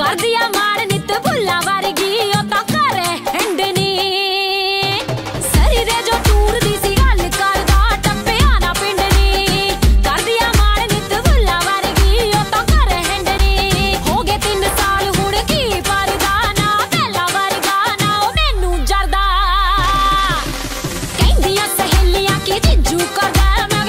कर दिया मार नित भुला वर्गी, ओ तो करे हिंडनी सरी जो टूर दी सी गल कर दा टप्पे पिंडनी कर दिया मार नित भुला वर्गी, ओ तो करे हिंडनी हो गए तीन साल हुण की परदा, ना पहला वर्गा, ना ओ मेनू जरदा। कहंदियाँ सहेलियाँ की जिज्जू करदा, मैं